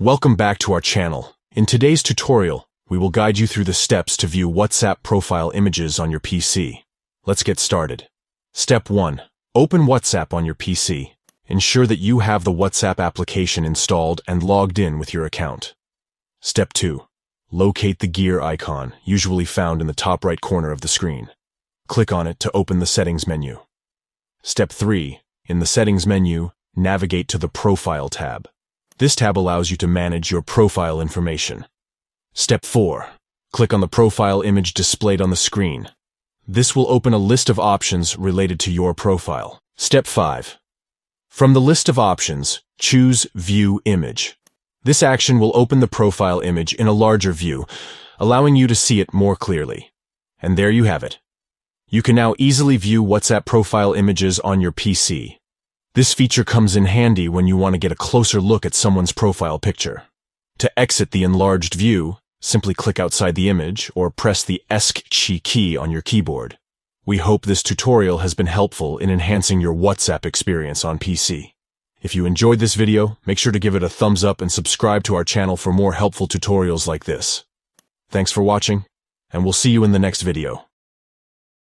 Welcome back to our channel. In today's tutorial, we will guide you through the steps to view WhatsApp profile images on your PC. Let's get started. Step 1. Open WhatsApp on your PC. Ensure that you have the WhatsApp application installed and logged in with your account. Step 2. Locate the gear icon, usually found in the top right corner of the screen. Click on it to open the Settings menu. Step 3. In the Settings menu, navigate to the Profile tab. This tab allows you to manage your profile information. Step 4. Click on the profile image displayed on the screen. This will open a list of options related to your profile. Step 5. From the list of options, choose View Image. This action will open the profile image in a larger view, allowing you to see it more clearly. And there you have it. You can now easily view WhatsApp profile images on your PC. This feature comes in handy when you want to get a closer look at someone's profile picture. To exit the enlarged view, simply click outside the image or press the ESC key on your keyboard. We hope this tutorial has been helpful in enhancing your WhatsApp experience on PC. If you enjoyed this video, make sure to give it a thumbs up and subscribe to our channel for more helpful tutorials like this. Thanks for watching, and we'll see you in the next video.